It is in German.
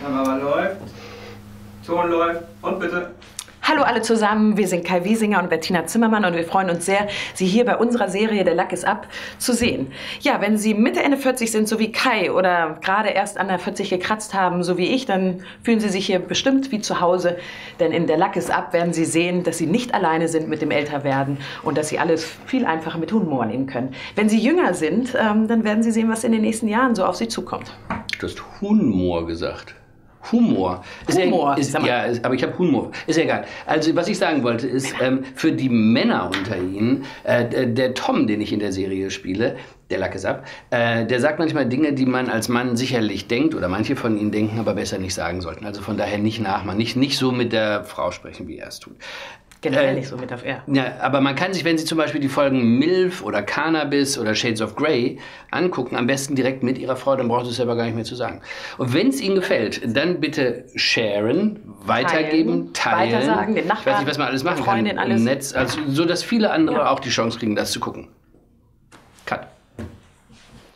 Kamera läuft, Ton läuft und bitte. Hallo alle zusammen, wir sind Kai Wiesinger und Bettina Zimmermann und wir freuen uns sehr, Sie hier bei unserer Serie Der Lack ist ab zu sehen. Ja, wenn Sie Mitte, Ende 40 sind, so wie Kai oder gerade erst an der 40 gekratzt haben, so wie ich, dann fühlen Sie sich hier bestimmt wie zu Hause, denn in Der Lack ist ab werden Sie sehen, dass Sie nicht alleine sind mit dem Älterwerden und dass Sie alles viel einfacher mit Humor nehmen können. Wenn Sie jünger sind, ähm, dann werden Sie sehen, was in den nächsten Jahren so auf Sie zukommt. Du hast Humor gesagt. Humor. Humor, ja, ist, ja, ist, aber ich habe Humor. Ist ja egal. Also, was ich sagen wollte, ist, ähm, für die Männer unter Ihnen, äh, der, der Tom, den ich in der Serie spiele, der Lack ist ab, äh, der sagt manchmal Dinge, die man als Mann sicherlich denkt oder manche von ihnen denken, aber besser nicht sagen sollten. Also von daher nicht nachmachen, nicht, nicht so mit der Frau sprechen, wie er es tut. Generell Äh, nicht so mit auf R. Ja, aber man kann sich, wenn Sie zum Beispiel die Folgen MILF oder Cannabis oder Shades of Grey angucken, am besten direkt mit Ihrer Frau, dann braucht Sie es selber gar nicht mehr zu sagen. Und wenn es Ihnen gefällt, dann bitte sharen, weitergeben, teilen. Weitersagen, den Ich weiß Nachbarn, nicht, was man alles machen kann alles. im Netz, also, so dass viele andere Ja. auch die Chance kriegen, das zu gucken.